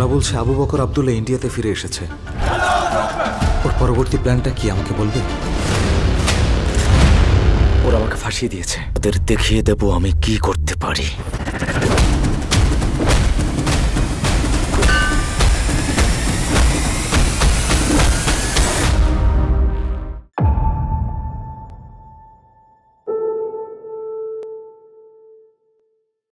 ওরা বলছে আবু বকর আবদুল্লাহ ইন্ডিয়াতে ফিরে এসেছে। ওর পরবর্তী প্ল্যানটা কি আমাকে বলবে? ওরা আমাকে ফাঁসিয়ে দিয়েছে। ওদের দেখিয়ে দেব আমি কি করতে পারি।